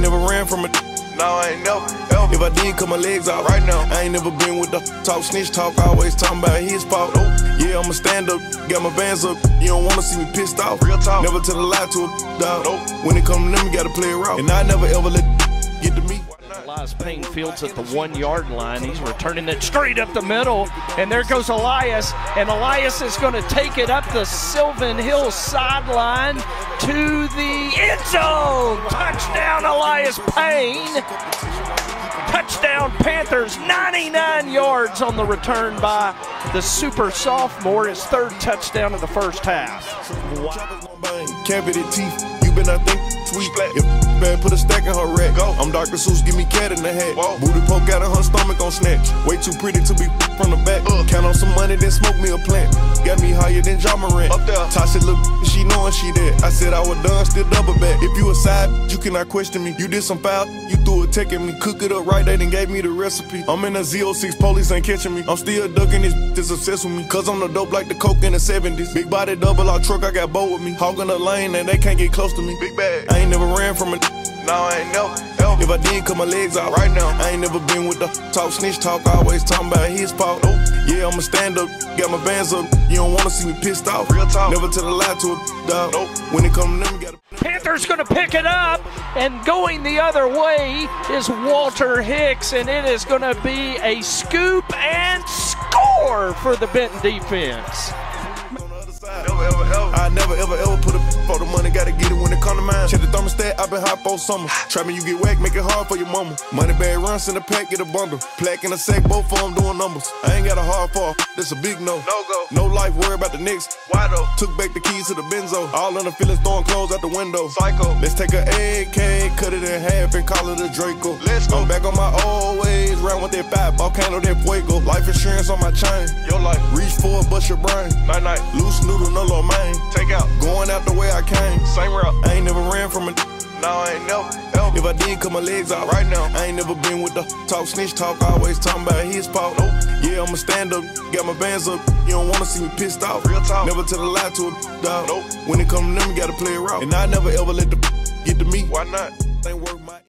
Ain't never ran from it. No, I ain't never, ever. If I did, cut my legs out Right now. I ain't never been with the talk, snitch talk, always talking about his fault. Nope. Yeah, I'ma stand up, got my bands up. You don't wanna see me pissed off. Real talk. Never tell a lie to a dog. Nope. When it come to them, you gotta play it raw. And I never ever let get to me. Elias Payne fields at the one yard line. He's returning it straight up the middle. And there goes Elias. And Elias is going to take it up the Sylvan Hills sideline to the end zone. Touchdown, Elias Payne. Touchdown, Panthers. 99 yards on the return by the super sophomore. His third touchdown of the first half. Cavity teeth, you been I think sweet. Splat. If bad, put a stack in her rack. Go. I'm Dr. Seuss, give me cat in the hat. Whoa. Booty poke out of her stomach on snatch. Way too pretty to be from the back. Uh. Count on some money, then smoke me a plant. Got me higher than Ja Morant. Up there. Tasha look, she knowing she dead. I said I was done, still double back. If you a side, you cannot question me. You did some foul, you threw a tech at me. Cook it up right, they done gave me the recipe. I'm in a Z06, police ain't catching me. I'm still ducking this, this obsessed with me. Cause I'm the dope like the coke in the 70s. Big body double out truck, I got bow with me. Hogging the lane and they can't get close to me. Big bag. I ain't never ran from it. No, I ain't never, ever. If I did, cut my legs out Right now. I ain't never been with the talk, snitch talk, always talking about his fault. Nope. Yeah, I'ma stand up, got my bands up. You don't wanna see me pissed off. Real talk. Never tell a lie to a dog. Nope. When it come to them, gotta. Panthers going to pick it up, and going the other way is Walter Hicks, and it is going to be a scoop and score for the Benton defense. Never ever ever put a for the money, gotta get it when it come to mine. Check the thermostat, i been hot for summer. Trapping you get whack, make it hard for your mama. Money bag runs in the pack, get a bundle. Plaque in a sack, both of them doing numbers. I ain't got a hard fall, this a big no. No go. No life, worry about the next. Why though? Took back the keys to the benzo. All in the feelings, throwing clothes out the window. Psycho. Let's take a AK, cut it in half, and call it a Draco. Let's go. I'm back on my old ways, round with that five, volcano, that fuego. Life insurance on my chain. Your life. Reach for it, bust your brain. Night night. Loose noodle, no lo mein. Out. Going out the way I came. Same route. I ain't never ran from it. No, I ain't never, ever. If I did, cut my legs out. Right now. I ain't never been with the talk, snitch talk, always talking about his fault. Nope. Yeah, I'ma stand up, got my bands up. You don't wanna see me pissed off. Real talk. Never tell a lie to a dog. Nope. When it come to them, you gotta play it. And I never ever let the get to me. Why not? Ain't work